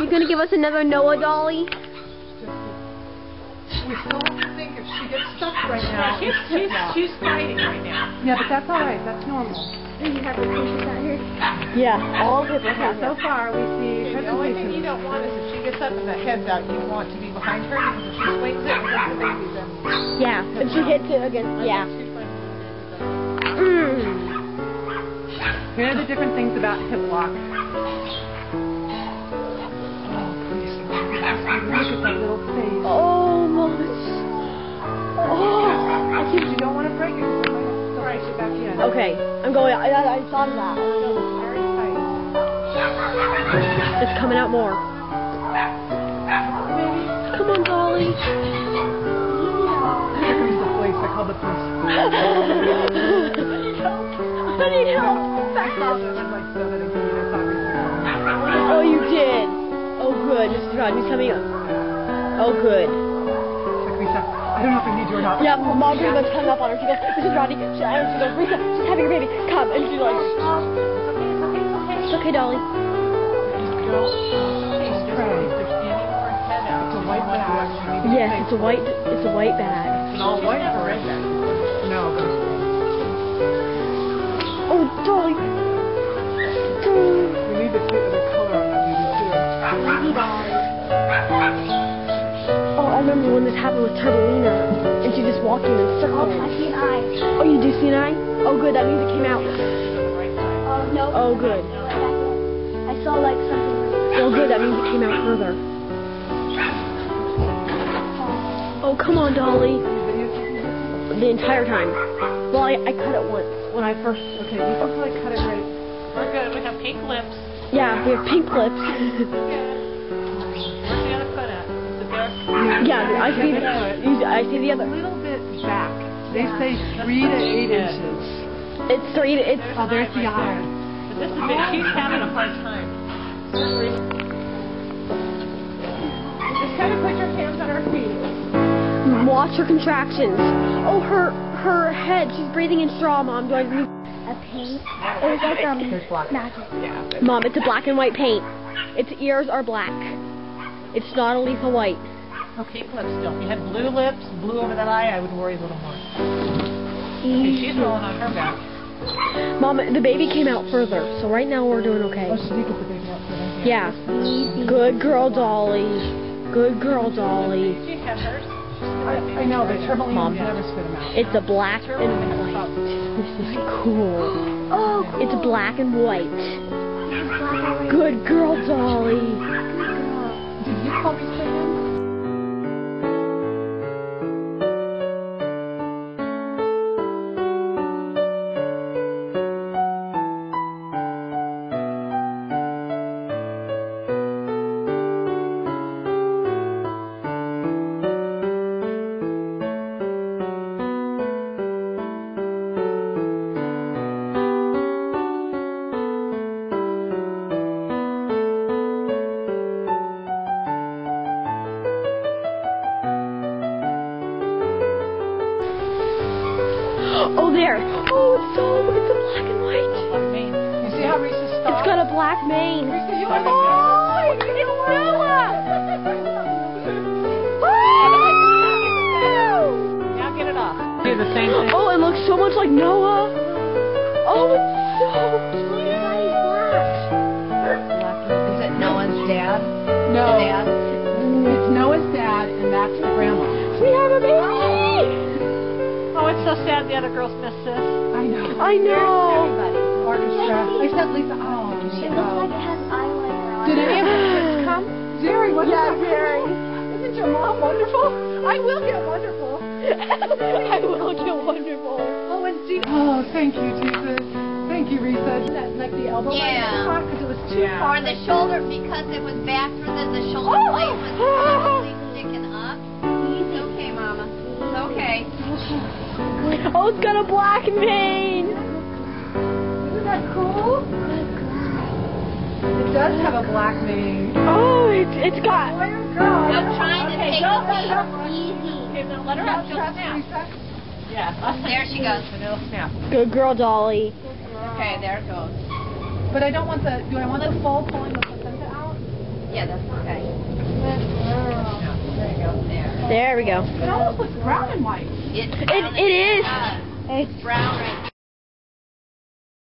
You gonna give us another Noah dolly? We still have to think if she gets stuck right now. She's, she's, she's fighting right now. Yeah, but that's all right. That's normal. You have the pictures out here. Yeah, all of it Okay, so far we see Okay, the only thing you don't want is if she gets up and the head's out, you want to be behind her because if she swings it and hits the baby, then Yeah, if she hits it against, yeah. she's Mm. Here are the different things about hip lock. Okay, I'm going. I, I, I thought of that. Tight. It's coming out more. Come on, Dolly. Here comes the police. I call the police. I need help. Obviously. Oh, you did. Oh, good. Mr. Rodney's coming up. Oh, good. Like Lisa, I don't know if I need you or not. Yeah, mom pretty much hung up on her. She goes, Mrs. Rodney, she, and she goes, Rita, she's having her baby. Come. And she's like, it's okay, Dolly. It's a white bag. Yes, it's a white, it's a white bag. It's all white or red bag. No, but Oh, Dolly. Dolly. Remember when this happened with Turbulina, and she just walked in Oh, circles. I see an eye. Oh, you do see an eye? Oh, good. That means it came out. Oh, no. Oh, good. I saw like something. Oh, good. That means it came out further. Oh, come on, Dolly. The entire time. Well, I, I cut it once when I first. Okay, you can probably cut it right. We're good. We have pink lips. Yeah, we have pink lips. yeah, I see the. you- I see the other. A little bit back. They say three to eight inches. It's three. To, It's. Oh, there's the eye. But this is big. She's having a hard time. Just kind of put your hands on her feet. Watch her contractions. Oh, her her head. She's breathing in straw. Mom, do I? Need... A paint. It was like um magic. Yeah. Mom, it's a black and white paint. Its ears are black. It's not a lethal white. Pink lips still. If you had blue lips, blue over that eye, I would worry a little more. Okay, mm-hmm. she's rolling on her back. Mom, the baby came out further, so right now we're doing okay. Oh, she did get the baby out for them. Yeah. Good girl, Dolly. Good girl, Dolly. She had hers. I, I know, but Turbulina Mom. never spit them out. It's a black and white. This is cool. Oh, It's black and white. Good girl, Dolly. Good girl. Did you call me Sam? Oh, there. Oh, it's so, it's a black and white. Black mane. You see how Reese's Reese It's stopped? got a black mane. Reese, you Oh, have a it's Noah. Now get it off. Do the same thing. Oh, it looks so much like Noah. Oh, it's so cute. Is it Noah's dad? No, Dad? it's Noah's dad, and that's the grandma. We have a baby. Oh, it's so sad the other girls missed this. I know. I know. Everybody. Orchestra. I said Lisa, oh, It Lisa. looks like it has eyeliner on Did it. any of the kids come? Jerry, what's Yeah, up? Jerry. Isn't your mom wonderful? I will get wonderful. I will get wonderful. Oh, and Jesus. Oh, thank you, Jesus. Thank you, Risa. Isn't that like the elbow Yeah. because it was too Yeah. Or the shoulder, because it was backwards and the shoulder Oh. oh blade Oh, it's got a black mane. Isn't that cool? It does have a black mane. Oh, it's it's got. Oh Boy or girl? I'm trying to Okay, take don't the let feet. her. Easy. Okay, then let her out. She'll snap. Yeah. Oh, there she goes. And it'll snap. Good girl, Dolly. Okay, there it goes. But I don't want the, do I want the full pulling the placenta out? Yeah, that's okay. Oh, there we go. It almost looks brown and white. It's It, it is. Uh, It's It's brown right